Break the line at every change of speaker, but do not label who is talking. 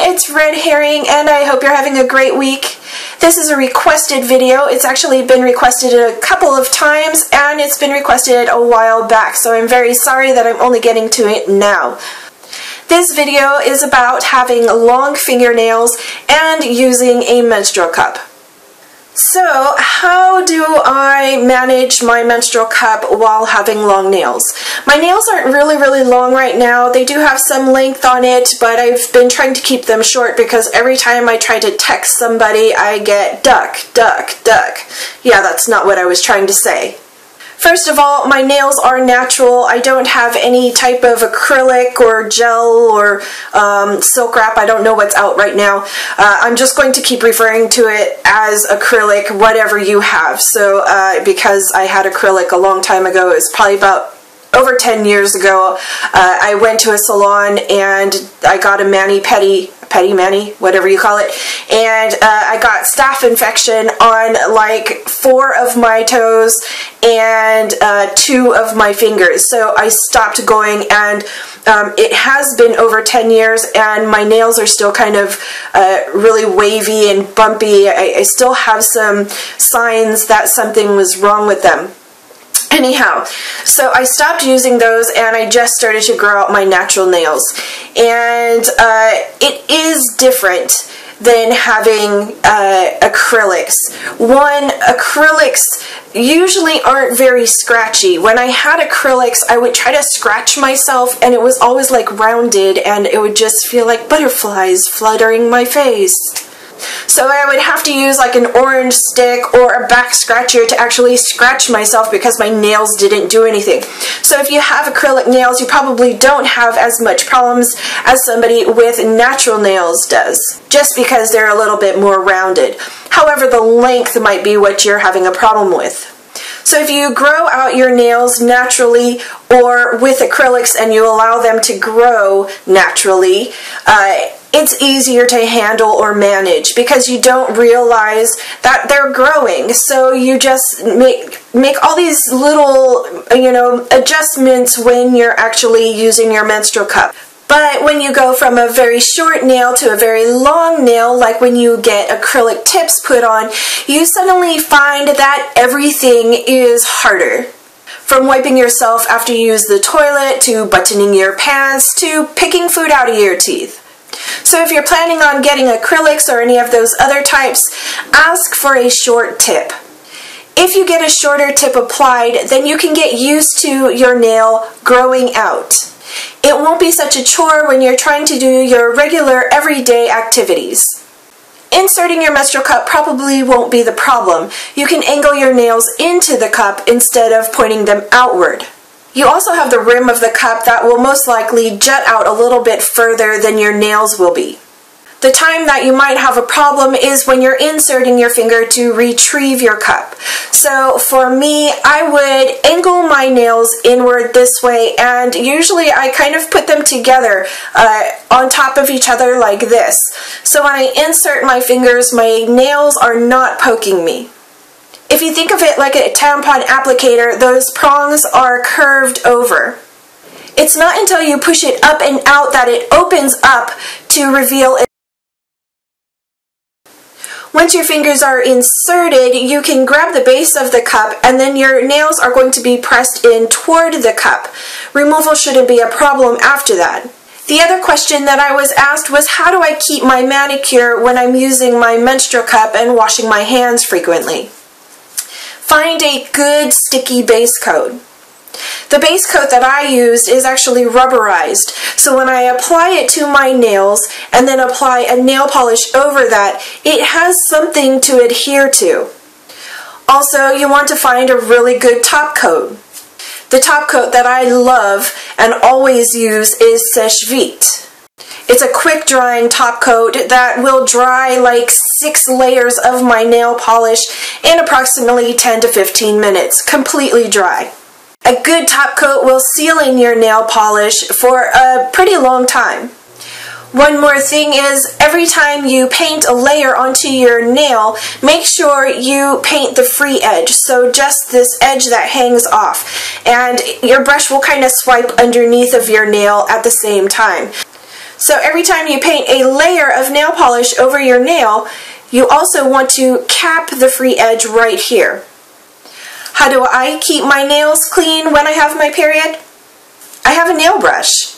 it's Red Herring and I hope you're having a great week. This is a requested video. It's actually been requested a couple of times and it's been requested a while back, so I'm very sorry that I'm only getting to it now. This video is about having long fingernails and using a menstrual cup. So, how do I manage my menstrual cup while having long nails? My nails aren't really, really long right now. They do have some length on it, but I've been trying to keep them short because every time I try to text somebody, I get duck, duck, duck. Yeah, that's not what I was trying to say. First of all, my nails are natural. I don't have any type of acrylic or gel or um, silk wrap. I don't know what's out right now. Uh, I'm just going to keep referring to it as acrylic, whatever you have. So, uh, because I had acrylic a long time ago, it was probably about over 10 years ago, uh, I went to a salon and I got a mani-pedi petty mani, whatever you call it, and uh, I got staph infection on like four of my toes and uh, two of my fingers. So I stopped going, and um, it has been over 10 years, and my nails are still kind of uh, really wavy and bumpy. I, I still have some signs that something was wrong with them. Anyhow, so I stopped using those and I just started to grow out my natural nails. And uh, it is different than having uh, acrylics. One, acrylics usually aren't very scratchy. When I had acrylics, I would try to scratch myself and it was always like rounded and it would just feel like butterflies fluttering my face. So I would have to use like an orange stick or a back scratcher to actually scratch myself because my nails didn't do anything. So if you have acrylic nails, you probably don't have as much problems as somebody with natural nails does, just because they're a little bit more rounded. However, the length might be what you're having a problem with. So if you grow out your nails naturally or with acrylics and you allow them to grow naturally, uh, it's easier to handle or manage because you don't realize that they're growing. So you just make make all these little, you know, adjustments when you're actually using your menstrual cup. But when you go from a very short nail to a very long nail, like when you get acrylic tips put on, you suddenly find that everything is harder. From wiping yourself after you use the toilet, to buttoning your pants, to picking food out of your teeth. So if you're planning on getting acrylics or any of those other types, ask for a short tip. If you get a shorter tip applied, then you can get used to your nail growing out. It won't be such a chore when you're trying to do your regular everyday activities. Inserting your menstrual cup probably won't be the problem. You can angle your nails into the cup instead of pointing them outward. You also have the rim of the cup that will most likely jut out a little bit further than your nails will be. The time that you might have a problem is when you're inserting your finger to retrieve your cup. So for me, I would angle my nails inward this way and usually I kind of put them together uh, on top of each other like this. So when I insert my fingers, my nails are not poking me. If you think of it like a tampon applicator, those prongs are curved over. It's not until you push it up and out that it opens up to reveal it. Once your fingers are inserted, you can grab the base of the cup and then your nails are going to be pressed in toward the cup. Removal shouldn't be a problem after that. The other question that I was asked was how do I keep my manicure when I'm using my menstrual cup and washing my hands frequently? Find a good sticky base coat. The base coat that I used is actually rubberized, so when I apply it to my nails and then apply a nail polish over that, it has something to adhere to. Also, you want to find a really good top coat. The top coat that I love and always use is Sèche Vite. It's a quick drying top coat that will dry like six layers of my nail polish in approximately 10 to 15 minutes, completely dry. A good top coat will seal in your nail polish for a pretty long time. One more thing is every time you paint a layer onto your nail, make sure you paint the free edge, so just this edge that hangs off. And your brush will kind of swipe underneath of your nail at the same time. So every time you paint a layer of nail polish over your nail, you also want to cap the free edge right here. How do I keep my nails clean when I have my period? I have a nail brush.